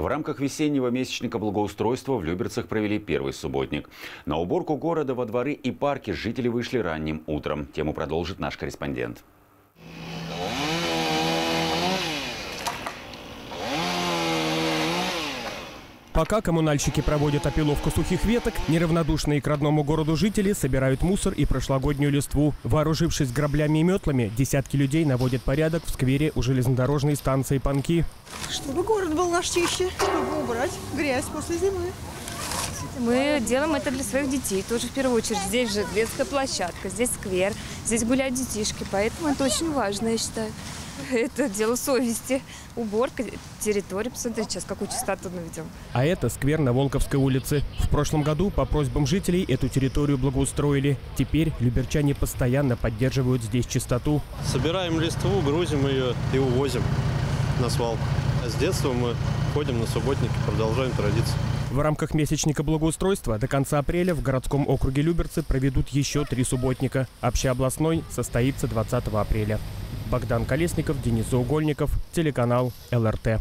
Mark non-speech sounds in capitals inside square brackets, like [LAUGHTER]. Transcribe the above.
В рамках весеннего месячника благоустройства в Люберцах провели первый субботник. На уборку города во дворы и парки жители вышли ранним утром. Тему продолжит наш корреспондент. Пока коммунальщики проводят опиловку сухих веток, неравнодушные к родному городу жители собирают мусор и прошлогоднюю листву. Вооружившись граблями и метлами, десятки людей наводят порядок в сквере у железнодорожной станции Панки. Чтобы город был наш чище, чтобы убрать грязь после зимы. Мы делаем это для своих детей тоже в первую очередь. Здесь же детская площадка, здесь сквер, здесь гуляют детишки, поэтому это очень важно, я считаю. [LAUGHS] Это дело совести. Уборка территории. Посмотрите, сейчас какую чистоту наведем. А это сквер на Волковской улице. В прошлом году по просьбам жителей эту территорию благоустроили. Теперь люберчане постоянно поддерживают здесь чистоту. Собираем листву, грузим ее и увозим на свалку. С детства мы ходим на субботники, продолжаем традицию. В рамках месячника благоустройства до конца апреля в городском округе Люберцы проведут еще три субботника. Общеобластной состоится 20 апреля. Богдан Колесников, Денис Заугольников, телеканал ЛРТ.